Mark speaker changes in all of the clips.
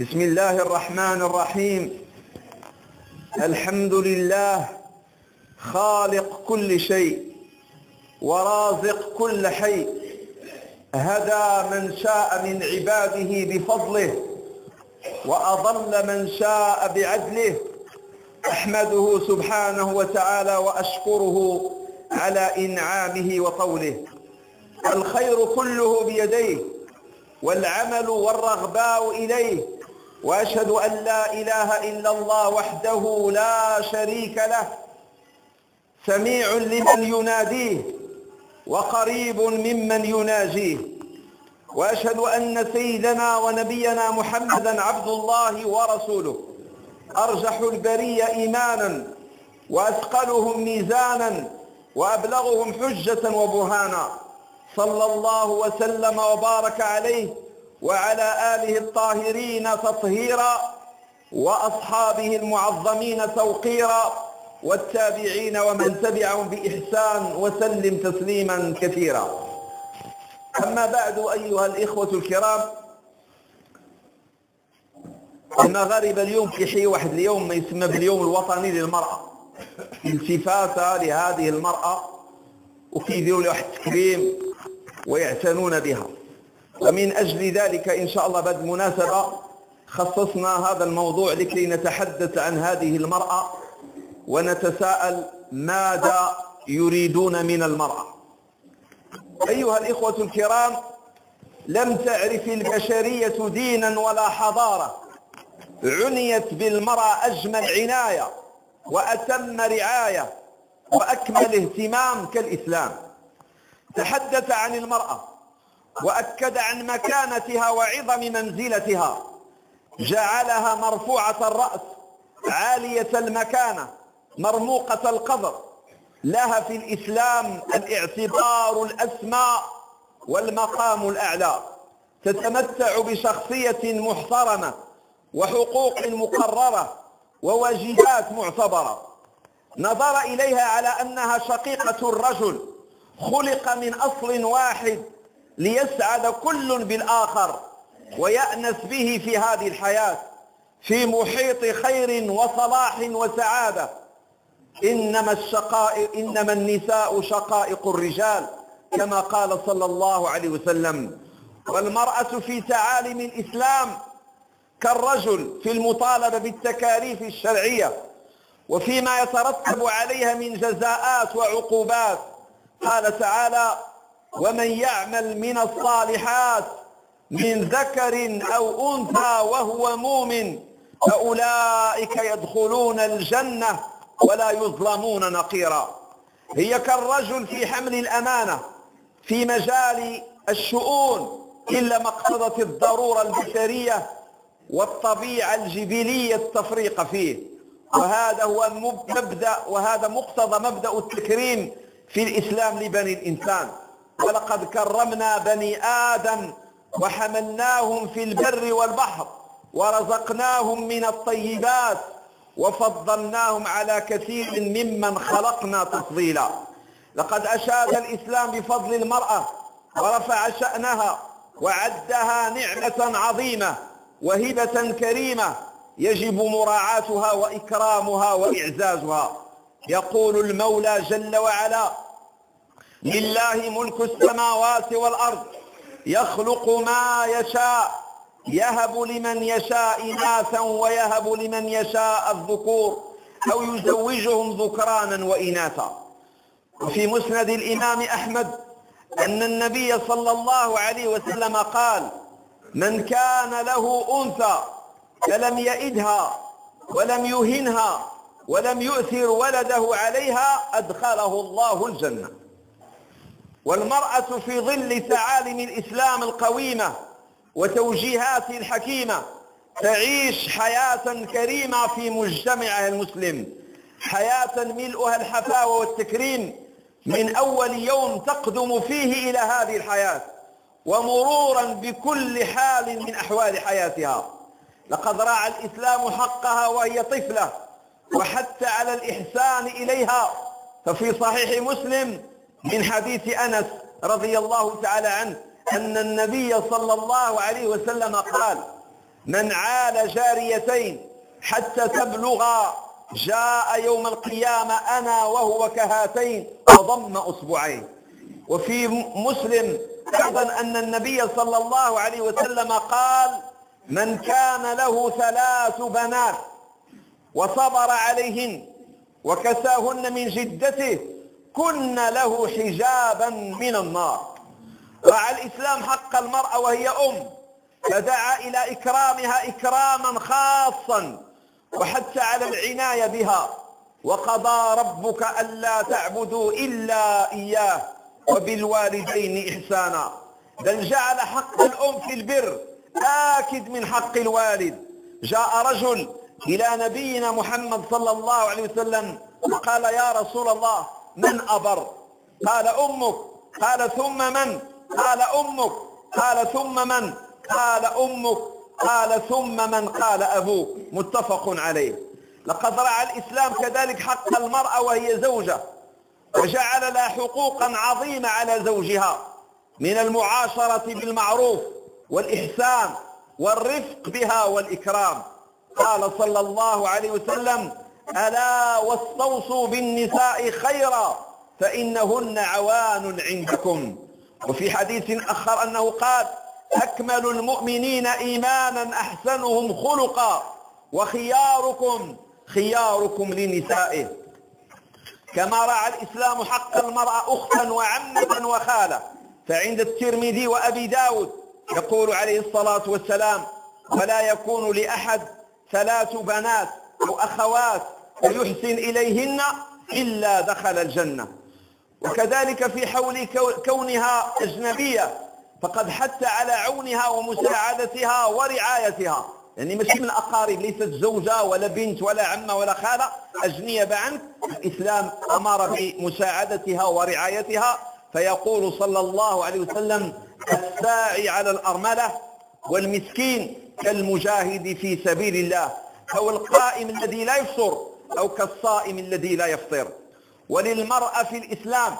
Speaker 1: بسم الله الرحمن الرحيم. الحمد لله خالق كل شيء ورازق كل حي. هدى من شاء من عباده بفضله وأضل من شاء بعدله. أحمده سبحانه وتعالى وأشكره على إنعامه وطوله الخير كله بيديه والعمل والرغباء إليه. وأشهد أن لا إله إلا الله وحده لا شريك له سميع لمن يناديه وقريب ممن يناجيه. وأشهد أن سيدنا ونبينا محمدا عبد الله ورسوله. أرجح البرية إيمانا وأثقلهم ميزانا وأبلغهم حجة وبرهانا. صلى الله وسلم وبارك عليه وعلى آله الطاهرين تطهيرا وأصحابه المعظمين توقيرا والتابعين ومن تبعهم بإحسان وسلم تسليما كثيرا. أما بعد أيها الإخوة الكرام المغاربة اليوم كيحيي واحد اليوم ما يسمى باليوم الوطني للمرأة. التفاتة لهذه المرأة وكيديروا لها واحد التكريم ويعتنون بها. ومن أجل ذلك إن شاء الله بعد مناسبة خصصنا هذا الموضوع لكي نتحدث عن هذه المرأة ونتساءل ماذا يريدون من المرأة. أيها الإخوة الكرام لم تعرف البشرية دينا ولا حضارة. عنيت بالمرأة أجمل عناية وأتم رعاية وأكمل اهتمام كالإسلام. تحدث عن المرأة. وأكد عن مكانتها وعظم منزلتها. جعلها مرفوعة الرأس عالية المكانة مرموقة القدر لها في الإسلام الاعتبار الأسمى والمقام الأعلى. تتمتع بشخصية محترمة وحقوق مقررة وواجبات معتبرة. نظر إليها على أنها شقيقة الرجل خلق من أصل واحد ليسعد كل بالآخر ويأنس به في هذه الحياة في محيط خير وصلاح وسعادة. إنما إنما النساء شقائق الرجال كما قال صلى الله عليه وسلم. والمرأة في تعاليم الإسلام كالرجل في المطالبة بالتكاليف الشرعية وفيما يترتب عليها من جزاءات وعقوبات. قال تعالى ومن يعمل من الصالحات من ذكر أو أنثى وهو مؤمن فأولئك يدخلون الجنة ولا يظلمون نقيرا. هي كالرجل في حمل الأمانة في مجال الشؤون إلا ما اقتضت الضرورة البشرية والطبيعة الجبلية التفريق فيه. وهذا هو مبدأ وهذا مقتضى مبدأ التكريم في الإسلام لبني الإنسان. ولقد كرمنا بني آدم وحملناهم في البر والبحر ورزقناهم من الطيبات وفضلناهم على كثير ممن خلقنا تفضيلا. لقد أشاد الإسلام بفضل المرأة ورفع شأنها وعدها نعمة عظيمة وهبة كريمة يجب مراعاتها وإكرامها وإعزازها. يقول المولى جل وعلا لله ملك السماوات والأرض يخلق ما يشاء يهب لمن يشاء إناثا ويهب لمن يشاء الذكور أو يزوجهم ذكرانا وإناثا. وفي مسند الإمام أحمد أن النبي صلى الله عليه وسلم قال من كان له أنثى فلم يئدها ولم يهنها ولم يؤثر ولده عليها أدخله الله الجنة. والمرأة في ظل تعالم الإسلام القويمة وتوجيهاته الحكيمة تعيش حياة كريمة في مجتمعها المسلم حياة ملؤها الحفاوة والتكريم من أول يوم تقدم فيه إلى هذه الحياة ومرورا بكل حال من أحوال حياتها. لقد راعى الإسلام حقها وهي طفلة وحتى على الإحسان إليها. ففي صحيح مسلم من حديث أنس رضي الله تعالى عنه أن النبي صلى الله عليه وسلم قال من عال جاريتين حتى تبلغ جاء يوم القيامة أنا وهو كهاتين وضم أصبعين. وفي مسلم أيضا أن النبي صلى الله عليه وسلم قال من كان له ثلاث بنات وصبر عليهن وكساهن من جدته كن له حجابا من النار. رعى الإسلام حق المرأة وهي أم فدعا إلى إكرامها إكراما خاصا وحتى على العناية بها وقضى ربك ألا تعبدوا إلا إياه وبالوالدين إحسانا. بل جعل حق الأم في البر آكد من حق الوالد. جاء رجل إلى نبينا محمد صلى الله عليه وسلم وقال يا رسول الله من أبر؟ قال أمك. قال ثم من؟ قال أمك. قال ثم من؟ قال أمك. قال ثم من؟ قال أبوك. متفق عليه. لقد رعى الإسلام كذلك حق المرأة وهي زوجة وجعل لها حقوقا عظيمة على زوجها من المعاشرة بالمعروف والإحسان والرفق بها والإكرام. قال صلى الله عليه وسلم ألا واستوصوا بالنساء خيرا فإنهن عوان عندكم. وفي حديث آخر أنه قال أكمل المؤمنين إيمانا أحسنهم خلقا وخياركم خياركم لنسائه. كما رعى الإسلام حق المرأة أختا وعمة وخالة. فعند الترمذي وأبي داود يقول عليه الصلاة والسلام ولا يكون لأحد ثلاث بنات أو أخوات فيحسن إليهن إلا دخل الجنة. وكذلك في حول كونها أجنبية فقد حث على عونها ومساعدتها ورعايتها. يعني مش من الأقارب ليست زوجة ولا بنت ولا عمة ولا خالة أجنية عنك الإسلام أمر بمساعدتها ورعايتها فيقول صلى الله عليه وسلم الساعي على الأرملة والمسكين كالمجاهد في سبيل الله أو القائم الذي لا يفطر. أو كالصائم الذي لا يفطر. وللمرأة في الإسلام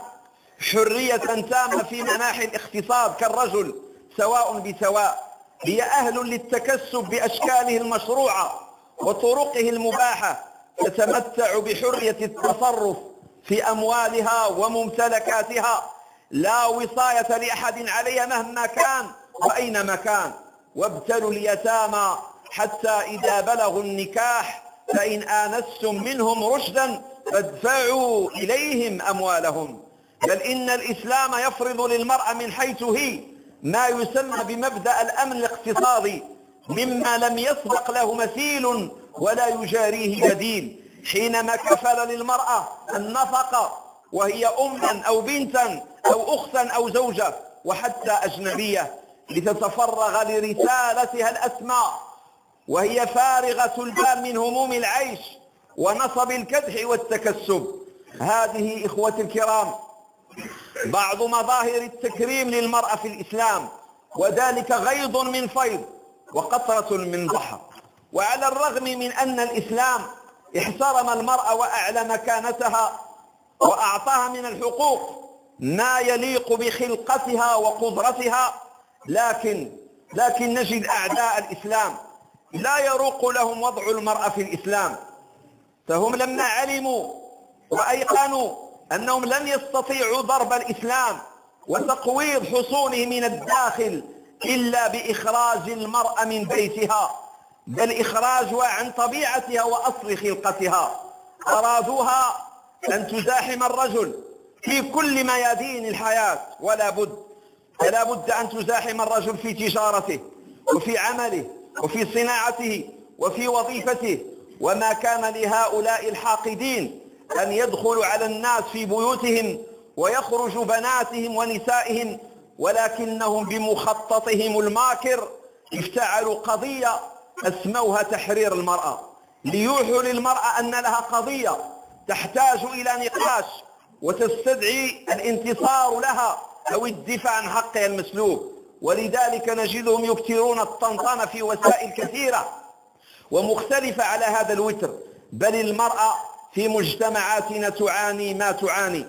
Speaker 1: حرية تامة في مناحي الاقتصاد كالرجل سواء بسواء. هي أهل للتكسب بأشكاله المشروعة وطرقه المباحة. تتمتع بحرية التصرف في أموالها وممتلكاتها. لا وصاية لأحد عليها مهما كان وأينما كان. وابتلوا اليتامى حتى إذا بلغوا النكاح فإن آنستم منهم رشدا فادفعوا إليهم أموالهم. بل إن الإسلام يفرض للمرأة من حيث هي ما يسمى بمبدأ الأمن الاقتصادي مما لم يسبق له مثيل ولا يجاريه بديل. حينما كفل للمرأة النفقة وهي أما أو بنتا أو أختا أو زوجة وحتى أجنبية لتتفرغ لرسالتها الأسماء. وهي فارغة البال من هموم العيش ونصب الكدح والتكسب. هذه إخوة الكرام بعض مظاهر التكريم للمرأة في الإسلام وذلك غيض من فيض وقطرة من ضحى. وعلى الرغم من أن الإسلام احترم المرأة وأعلى مكانتها وأعطاها من الحقوق ما يليق بخلقتها وقدرتها لكن لكن نجد أعداء الإسلام لا يروق لهم وضع المرأة في الإسلام. فهم لما علموا وأيقنوا أنهم لن يستطيعوا ضرب الإسلام وتقويض حصونه من الداخل إلا بإخراج المرأة من بيتها بل إخراجها عن طبيعتها وأصل خلقتها. أرادوها أن تزاحم الرجل في كل ميادين الحياة ولا بد فلا بد أن تزاحم الرجل في تجارته وفي عمله. وفي صناعته وفي وظيفته وما كان لهؤلاء الحاقدين أن يدخلوا على الناس في بيوتهم ويخرج بناتهم ونسائهم ولكنهم بمخططهم الماكر افتعلوا قضية أسموها تحرير المرأة. ليوحوا للمرأة أن لها قضية تحتاج إلى نقاش وتستدعي الانتصار لها أو الدفاع عن حقها المسلوب. ولذلك نجدهم يكثرون الطنطنة في وسائل كثيرة ومختلفة على هذا الوتر بل المرأة في مجتمعاتنا تعاني ما تعاني.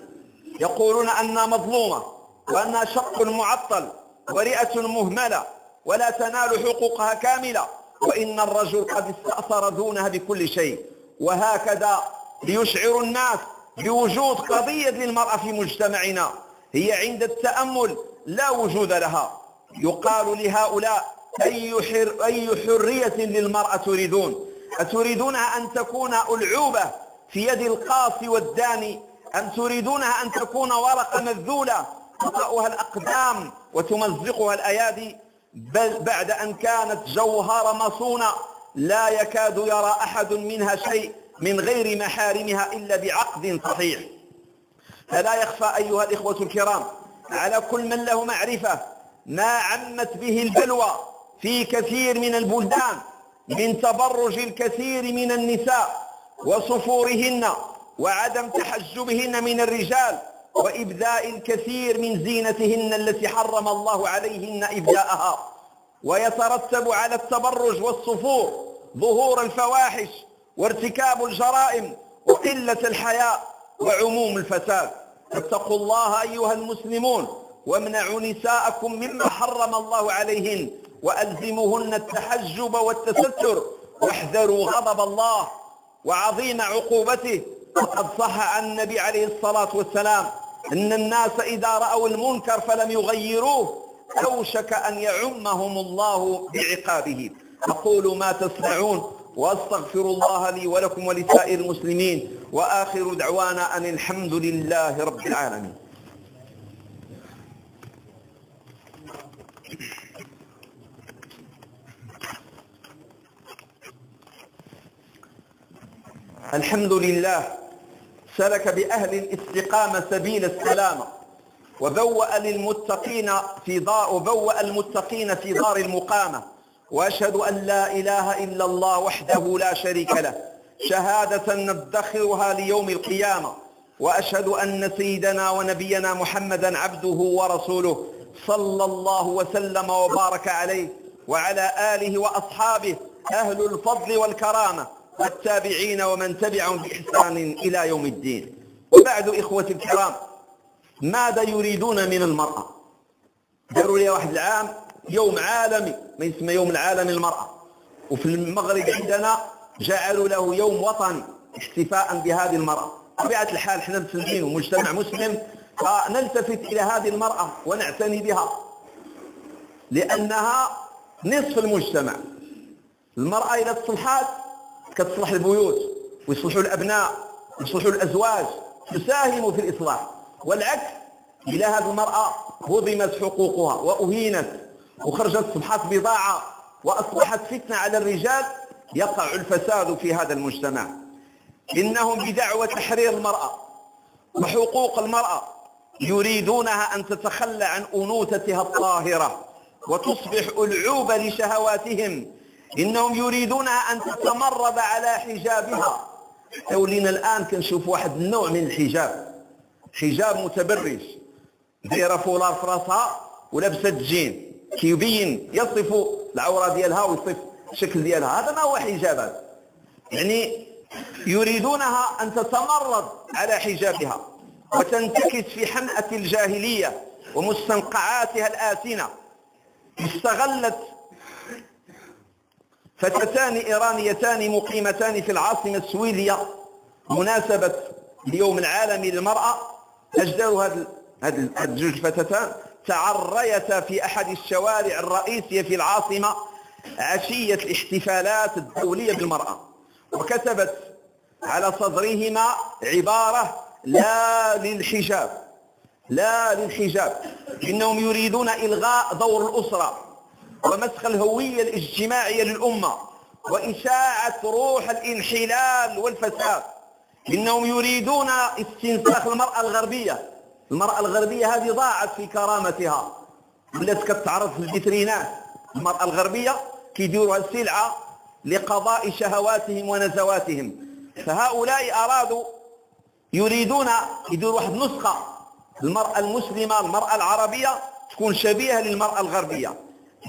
Speaker 1: يقولون أنها مظلومة وأنها شق معطل ورئة مهملة ولا تنال حقوقها كاملة وإن الرجل قد استأثر دونها بكل شيء. وهكذا ليشعر الناس بوجود قضية للمرأة في مجتمعنا هي عند التأمل لا وجود لها. يقال لهؤلاء أي, حر أي حرية للمرأة تريدون؟ أتريدونها أن تكون ألعوبة في يد القاصي والداني؟ أم تريدونها أن تكون ورقة مذولة تطأها الأقدام وتمزقها الأيادي؟ بل بعد أن كانت جوهر مصونة لا يكاد يرى أحد منها شيء من غير محارمها إلا بعقد صحيح. فلا يخفى أيها الإخوة الكرام على كل من له معرفة ما عمت به البلوى في كثير من البلدان من تبرج الكثير من النساء وصفورهن وعدم تحجبهن من الرجال وإبداء الكثير من زينتهن التي حرم الله عليهن إبداءها ويترتب على التبرج والصفور ظهور الفواحش وارتكاب الجرائم وقلة الحياء وعموم الفساد. فاتقوا الله أيها المسلمون وامنعوا نساءكم مما حرم الله عليهن وألزموهن التحجب والتستر. واحذروا غضب الله وعظيم عقوبته. وقد صح عن النبي عليه الصلاة والسلام أن الناس إذا رأوا المنكر فلم يغيروه أوشك أن يعمهم الله بعقابه. أقول ما تسمعون وأستغفر الله لي ولكم ولسائر المسلمين. وآخر دعوانا أن الحمد لله رب العالمين. الحمد لله سلك بأهل الاستقامة سبيل السلامة وبوأ للمتقين في دار وبوأ المتقين في دار المقامة وأشهد أن لا إله إلا الله وحده لا شريك له شهادة ندخرها ليوم القيامة وأشهد أن سيدنا ونبينا محمدا عبده ورسوله صلى الله وسلم وبارك عليه وعلى آله وأصحابه أهل الفضل والكرامة. والتابعين ومن تبعهم بإحسان إلى يوم الدين. وبعد اخوتي الكرام ماذا يريدون من المرأة؟ داروا لي واحد العام يوم عالمي ما يسمى يوم العالمي للمرأة وفي المغرب عندنا جعلوا له يوم وطني احتفاء بهذه المرأة. طبيعة الحال إحنا مسلمين ومجتمع مسلم فنلتفت إلى هذه المرأة ونعتني بها. لأنها نصف المجتمع. المرأة إذا تصلحات كتصلح البيوت ويصلحوا الأبناء ويصلحوا الأزواج تساهم في الإصلاح. والعكس إلى هذه المرأة هضمت حقوقها وأهينت وخرجت صبحت بضاعة وأصبحت فتنة على الرجال يقع الفساد في هذا المجتمع. إنهم بدعوة تحرير المرأة وحقوق المرأة يريدونها أن تتخلى عن أنوثتها الطاهرة وتصبح ألعوبة لشهواتهم إنهم يريدونها أن تتمرد على حجابها. ولينا الآن كنشوف واحد النوع من الحجاب. حجاب متبرج. دايرة فولار في راسها ولابسه جين. كيبين يصف العورة ديالها ويصف الشكل ديالها. هذا ما هو حجابات يعني يريدونها أن تتمرد على حجابها وتنتكس في حمأة الجاهلية ومستنقعاتها الآسنة استغلت فتاتان إيرانيتان مقيمتان في العاصمة السويدية مناسبة اليوم العالمي للمرأة. هذه هذه الجوج فتاتان تعريتا في أحد الشوارع الرئيسية في العاصمة عشية الاحتفالات الدولية بالمرأة. وكتبت على صدرهما عبارة لا للحجاب لا للحجاب إنهم يريدون إلغاء دور الأسرة. ومسخ الهوية الاجتماعية للأمة وإشاعة روح الانحلال والفساد. إنهم يريدون استنساخ المرأة الغربية. المرأة الغربية هذه ضاعت في كرامتها. ولات كتعرض في الفيترينات. المرأة الغربية كيديروا السلعة لقضاء شهواتهم ونزواتهم. فهؤلاء أرادوا يريدون يديروا واحد نسخة. المرأة المسلمة المرأة العربية تكون شبيهة للمرأة الغربية.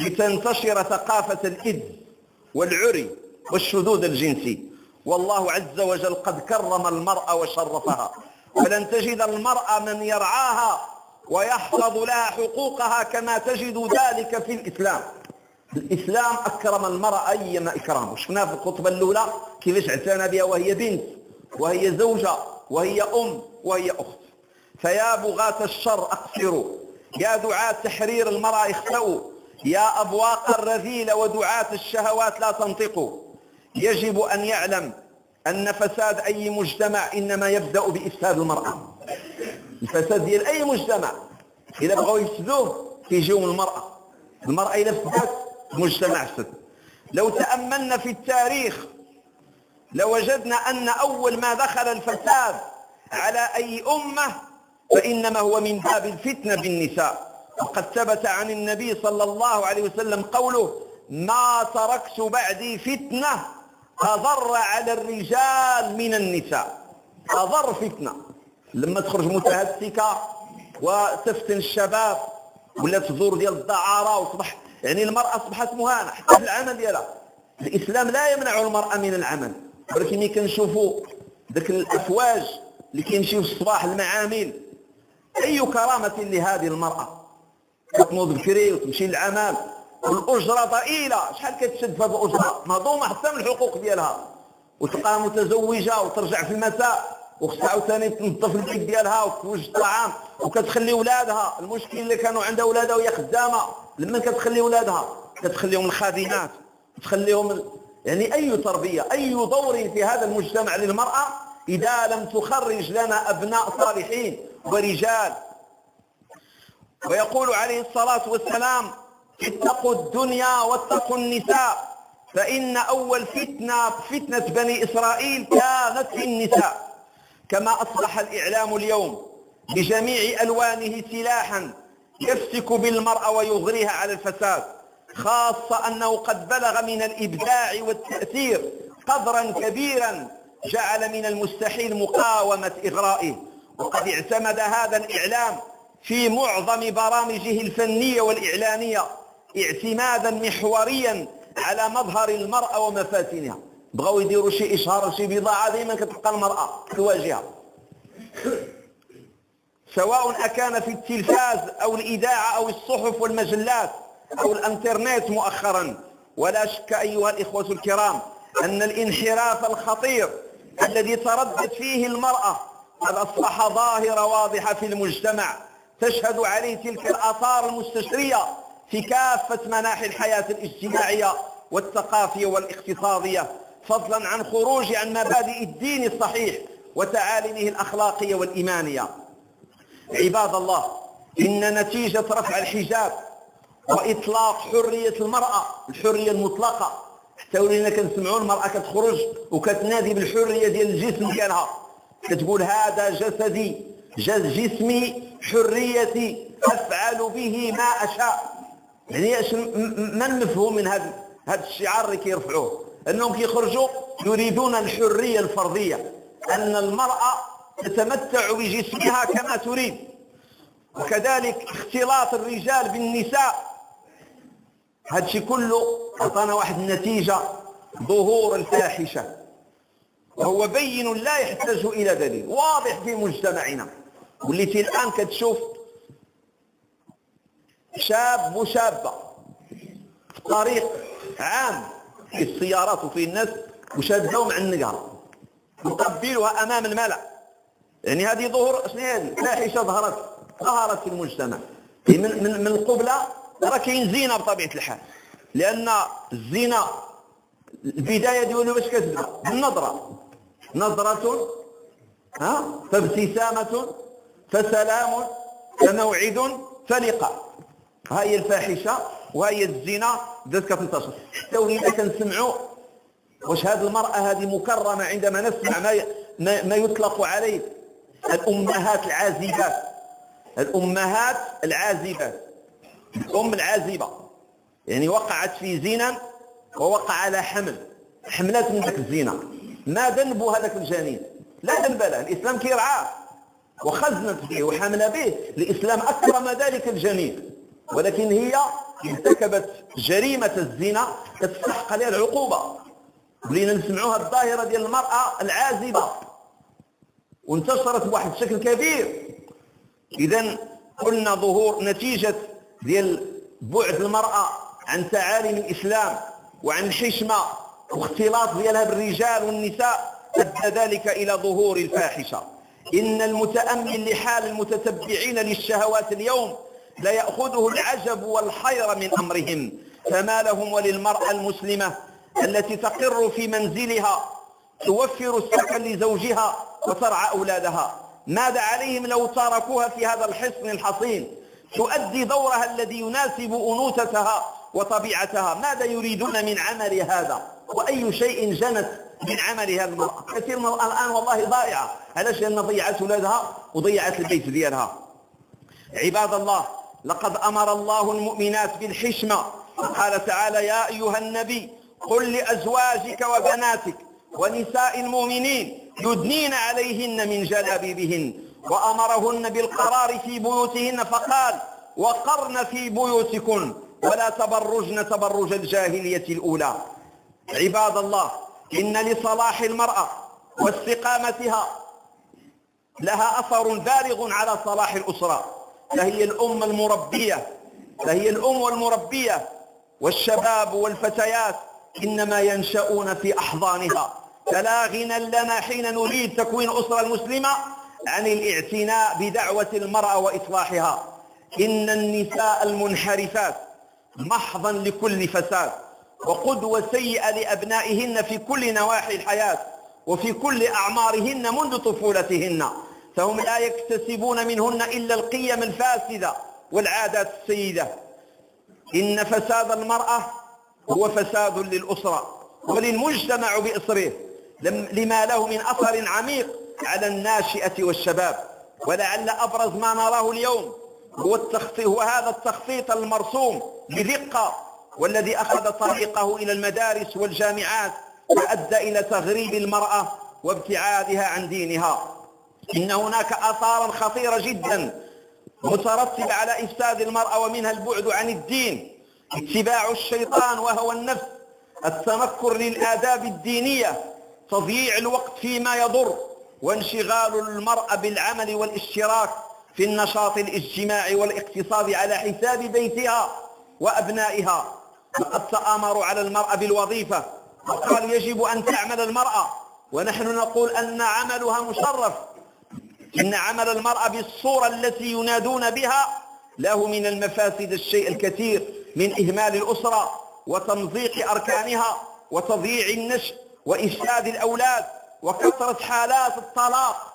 Speaker 1: لتنتشر ثقافة الإذ والعري والشذوذ الجنسي. والله عز وجل قد كرم المرأة وشرفها. فلن تجد المرأة من يرعاها ويحفظ لها حقوقها كما تجد ذلك في الإسلام. الإسلام أكرم المرأة أيما إكرام. وشفنا في الخطبة الأولى كيفاش اعتنى بها وهي بنت وهي زوجة وهي أم وهي أخت. فيا بغاة الشر أقصروا يا دعاة تحرير المرأة اخسأوا يا أبواق الرذيلة ودعاة الشهوات لا تنطقوا. يجب أن يعلم أن فساد أي مجتمع إنما يبدأ بإفساد المرأة. الفساد ديال أي مجتمع. إذا بغوا يفسدوه كيجيو من المرأة. المرأة إذا فسدت المجتمع فسد. لو تأملنا في التاريخ لوجدنا أن أول ما دخل الفساد على أي أمة فإنما هو من باب الفتنة بالنساء. وقد ثبت عن النبي صلى الله عليه وسلم قوله ما تركت بعدي فتنة أضر على الرجال من النساء. أضر فتنة. لما تخرج متهتكة وتفتن الشباب ولا تزور ديال الدعارة وتصبح يعني المرأة أصبحت مهانة حتى في العمل ديالها. الإسلام لا يمنع المرأة من العمل. ولكن ملي كنشوفوا ذاك الأفواج اللي كيمشيو الصباح المعامل أي كرامة لهذه المرأة؟ كتنوض بكري وتمشي للعمل. والأجرة ضئيلة شحال كتشد في هذه الأجرة؟ مهضومة حتى من الحقوق ديالها. وتلقاها متزوجة وترجع في المساء. وخصها عاوتاني تنظف البيت ديالها وتوجد الطعام وكتخلي ولادها. المشكل اللي كانوا عندها ولادها وهي خدامة. لما كتخلي ولادها؟ كتخليهم الخادمات. تخليهم يعني أي تربية أي دور في هذا المجتمع للمرأة إذا لم تخرج لنا أبناء صالحين ورجال ويقول عليه الصلاة والسلام اتقوا الدنيا واتقوا النساء فإن أول فتنة فتنة بني إسرائيل كانت في النساء. كما أصبح الإعلام اليوم بجميع ألوانه سلاحا يفسك بالمرأة ويغريها على الفساد خاصة أنه قد بلغ من الإبداع والتأثير قدرا كبيرا جعل من المستحيل مقاومة إغرائه. وقد اعتمد هذا الإعلام في معظم برامجه الفنية والإعلانية اعتمادا محوريا على مظهر المرأة ومفاتنها بغاو يديروا شي إشهار شي بضاعه دائما كتبقى المرأة في الواجهه سواء أكان في التلفاز أو الإذاعة أو الصحف والمجلات أو الإنترنت مؤخرا. ولا شك أيها الإخوة الكرام أن الانحراف الخطير الذي تردد فيه المرأة قد أصبح ظاهرة واضحة في المجتمع. تشهد عليه تلك الآثار المستشرية في كافة مناحي الحياة الاجتماعية والثقافية والاقتصادية فضلا عن خروج عن مبادئ الدين الصحيح وتعاليمه الأخلاقية والإيمانية. عباد الله إن نتيجة رفع الحجاب وإطلاق حرية المرأة الحرية المطلقة حتى ولينا كنسمعوا المرأة كتخرج وكتنادي بالحرية ديال الجسم ديالها كتقول هذا جسدي. جسمي حريتي أفعل به ما أشاء. يعني ما المفهوم من هذا هذا الشعار اللي كيرفعوه؟ أنهم كيخرجوا يريدون الحرية الفرديه أن المرأة تتمتع بجسمها كما تريد. وكذلك اختلاط الرجال بالنساء. هذا كله أعطانا واحد النتيجة ظهور الفاحشة. وهو بين لا يحتاج إلى دليل واضح في مجتمعنا. وليتي الآن كتشوف شاب وشابه في طريق عام في السيارات وفي الناس وشادهم عنقها يقبلها أمام الملأ. يعني هذه ظهور شنو هذه؟ فاحشه ظهرت ظهرت في المجتمع. من من من القبلة راه كاين زينة بطبيعة الحال. لأن الزنا البداية ديالو باش كتبدا؟ بالنظره نظرة ها؟ فابتسامة. فسلام فموعد فلقاء. ها هي الفاحشة وهي الزنا بدات كتنتشر حتى ولينا كنسمعوا واش هذه المرأة هذه مكرمة عندما نسمع ما ما, ما يطلق عليه الأمهات العازبات الأمهات العازبات الأم العازبة. يعني وقعت في زنا ووقع على حمل. حملت من ذاك الزنا. ما ذنب هذاك الجنين؟ لا ذنب له. الإسلام كيرعاه. وخزنت به وحمل به الإسلام أكرم ذلك الجنين ولكن هي ارتكبت جريمة الزنا تستحق عليها العقوبة ولينا نسمعوها الظاهرة ديال المرأة العازبة. وانتشرت بواحد الشكل كبير. إذا قلنا ظهور نتيجة ديال بعد المرأة عن تعاليم الإسلام وعن الحشمة واختلاط ديالها بالرجال والنساء أدى ذلك إلى ظهور الفاحشة. إن المتأمل لحال المتتبعين للشهوات اليوم لا يأخذه العجب والحير من أمرهم. فما لهم وللمرأة المسلمة التي تقر في منزلها توفر السكن لزوجها وترعى أولادها. ماذا عليهم لو تركوها في هذا الحصن الحصين؟ تؤدي دورها الذي يناسب أنوثتها وطبيعتها. ماذا يريدون من عمل هذا؟ وأي شيء جنت من عمل هذا المرأة كثير من الآن والله ضائعة علاش لأن ضيعت أولادها وضيعت البيت ديالها. عباد الله لقد أمر الله المؤمنات بالحشمة. قال تعالى يا أيها النبي قل لأزواجك وبناتك ونساء المؤمنين يدنين عليهن من جلابيبهن. وأمرهن بالقرار في بيوتهن فقال وقرن في بيوتكن ولا تبرجن تبرج الجاهلية الأولى. عباد الله إن لصلاح المرأة واستقامتها لها أثر بالغ على صلاح الأسرة. فهي الأم المربية فهي الأم المربية والشباب والفتيات إنما ينشؤون في أحضانها. فلا غنى لنا حين نريد تكوين أسرة المسلمة عن الاعتناء بدعوة المرأة وإصلاحها. إن النساء المنحرفات محضا لكل فساد. وقدوة سيئة لأبنائهن في كل نواحي الحياة وفي كل أعمارهن منذ طفولتهن. فهم لا يكتسبون منهن إلا القيم الفاسدة والعادات السيدة. إن فساد المرأة هو فساد للأسرة وللمجتمع بإصره. لما له من أثر عميق على الناشئة والشباب. ولعل أبرز ما نراه اليوم هو التخطيط هو هذا التخطيط المرسوم بدقة والذي أخذ طريقه إلى المدارس والجامعات وأدى إلى تغريب المرأة وابتعادها عن دينها. إن هناك آثارا خطيرة جدا مترتبة على إفساد المرأة ومنها البعد عن الدين. اتباع الشيطان وهو النفس التنكر للآداب الدينية تضييع الوقت فيما يضر وانشغال المرأة بالعمل والاشتراك في النشاط الاجتماعي والاقتصادي على حساب بيتها وأبنائها. وقد تآمروا على المرأة بالوظيفة؟ وقال يجب أن تعمل المرأة. ونحن نقول أن عملها مشرف. إن عمل المرأة بالصورة التي ينادون بها له من المفاسد الشيء الكثير من إهمال الأسرة وتمزيق أركانها وتضييع النشء وإفساد الأولاد وكثرة حالات الطلاق.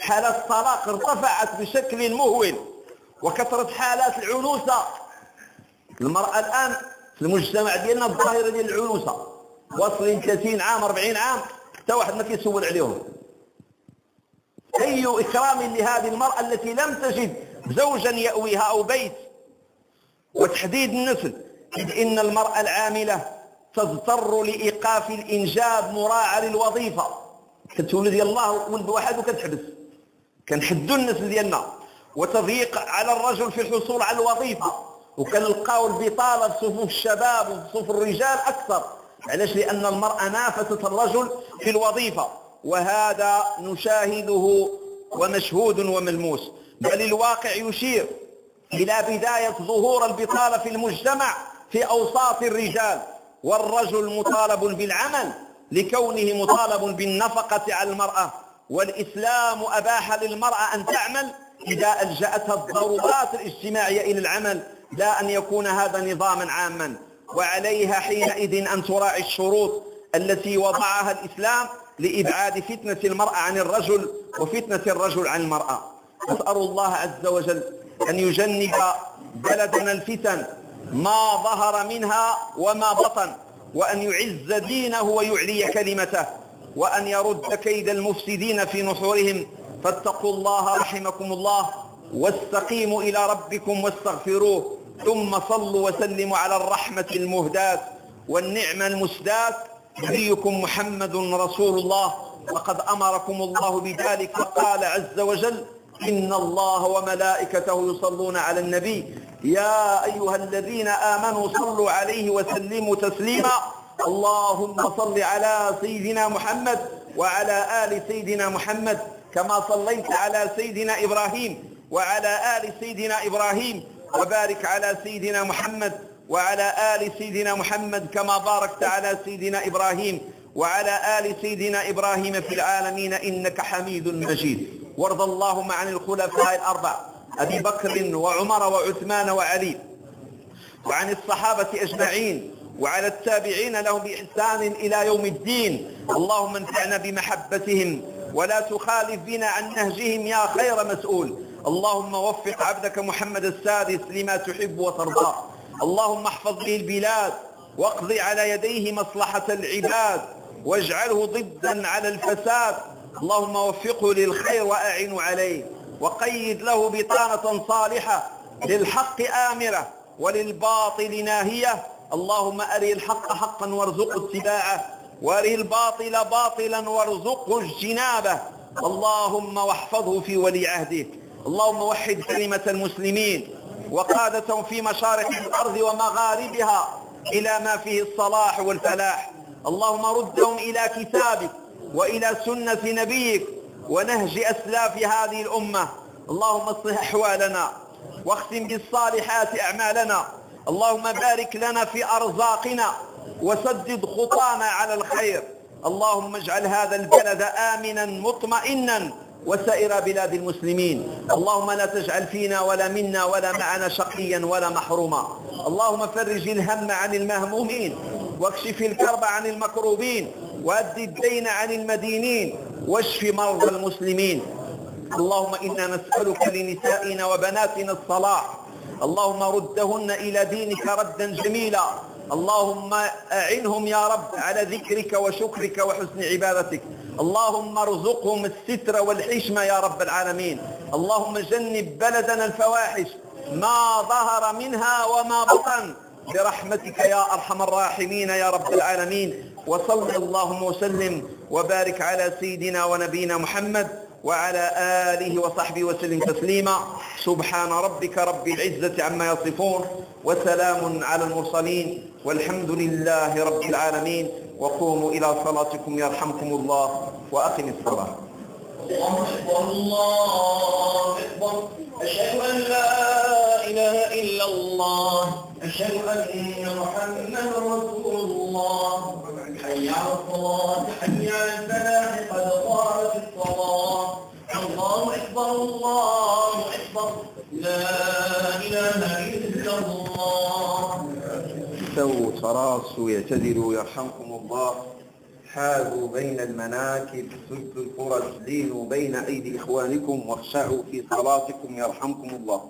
Speaker 1: حالات الطلاق ارتفعت بشكل مهول وكثرة حالات العنوسة. المرأة الآن المجتمع ديالنا الظاهرة ديال العنوسة واصلين 30 عام 40 عام حتى واحد ما كيسول عليهم. أي إكرام لهذه المرأة التي لم تجد زوجا يأويها أو بيت. وتحديد النسل. إذ إن المرأة العاملة تضطر لإيقاف الإنجاب مراعاة للوظيفة. كتولد يلاه ولد واحد وكتحبس. كنحدوا النسل ديالنا. وتضييق على الرجل في الحصول على الوظيفة. وكنلقاو البطالة في صفوف الشباب وفي صفوف الرجال أكثر. علاش؟ لأن المرأة نافست الرجل في الوظيفة وهذا نشاهده ومشهود وملموس. بل الواقع يشير إلى بداية ظهور البطالة في المجتمع في أوساط الرجال. والرجل مطالب بالعمل لكونه مطالب بالنفقة على المرأة. والإسلام أباح للمرأة أن تعمل إذا ألجأتها الضرورات الاجتماعية إلى العمل. لا أن يكون هذا نظاما عاما وعليها حينئذ أن تراعي الشروط التي وضعها الإسلام لإبعاد فتنة المرأة عن الرجل وفتنة الرجل عن المرأة. أسأل الله عز وجل أن يجنب بلدنا الفتن ما ظهر منها وما بطن وأن يعز دينه ويعلي كلمته وأن يرد كيد المفسدين في نحورهم. فاتقوا الله رحمكم الله واستقيموا إلى ربكم واستغفروه ثم صلوا وسلموا على الرحمة المهداة والنعمة المسداة. نبيكم محمد رسول الله. وقد أمركم الله بذلك. فقال عز وجل إن الله وملائكته يصلون على النبي. يا أيها الذين آمنوا صلوا عليه وسلموا تسليما. اللهم صل على سيدنا محمد وعلى آل سيدنا محمد كما صليت على سيدنا إبراهيم. وعلى آل سيدنا إبراهيم وبارك على سيدنا محمد وعلى آل سيدنا محمد كما باركت على سيدنا إبراهيم وعلى آل سيدنا إبراهيم في العالمين إنك حميد مجيد. وارض اللهم عن الخلفاء الأربع أبي بكر وعمر وعثمان وعلي وعن الصحابة أجمعين وعلى التابعين لهم بإحسان إلى يوم الدين. اللهم انفعنا بمحبتهم ولا تخالف بنا عن نهجهم يا خير مسؤول. اللهم وفق عبدك محمد السادس لما تحب وترضى. اللهم احفظ به البلاد واقض على يديه مصلحة العباد واجعله ضدا على الفساد. اللهم وفقه للخير وأعن عليه وقيد له بطانة صالحة للحق آمرة وللباطل ناهية. اللهم أري الحق حقا وارزق اتباعه وأري الباطل باطلا وارزقه اجتنابه. اللهم واحفظه في ولي عهده. اللهم وحد كلمة المسلمين وقادة في مشارق الأرض ومغاربها إلى ما فيه الصلاح والفلاح. اللهم ردهم إلى كتابك وإلى سنة نبيك ونهج أسلاف هذه الأمة. اللهم اصلح أحوالنا واختم بالصالحات أعمالنا. اللهم بارك لنا في أرزاقنا وسدد خطانا على الخير. اللهم اجعل هذا البلد آمنا مطمئنا. وسائر بلاد المسلمين. اللهم لا تجعل فينا ولا منا ولا معنا شقيا ولا محروما. اللهم فرج الهم عن المهمومين واكشف الكرب عن المكروبين وأد الدين عن المدينين واشف مرضى المسلمين. اللهم إنا نسألك لنسائنا وبناتنا الصلاح. اللهم ردهن إلى دينك ردا جميلا. اللهم أعنهم يا رب على ذكرك وشكرك وحسن عبادتك. اللهم ارزقهم الستر والحشمة يا رب العالمين. اللهم جنب بلدنا الفواحش ما ظهر منها وما بطن. برحمتك يا أرحم الراحمين يا رب العالمين. وصل اللهم وسلم وبارك على سيدنا ونبينا محمد وعلى آله وصحبه وسلم تسليما. سبحان ربك رب العزة عما يصفون وسلام على المرسلين والحمد لله رب العالمين. وقوموا إلى صلاتكم يرحمكم الله وأقم الصلاة.
Speaker 2: الله أكبر الله أكبر أشهد أن لا إله إلا الله. أشهد أن محمدا رسول الله. حي على الصلاة حي على الفلاح قد قامت الصلاة. الله أكبر الله أكبر. لا إله إلا الله.
Speaker 1: استووا تراصوا يعتدلوا يرحمكم الله. حاذوا بين المناكب سدوا الفرج لينوا بين أيدي إخوانكم واخشعوا في صلاتكم يرحمكم الله.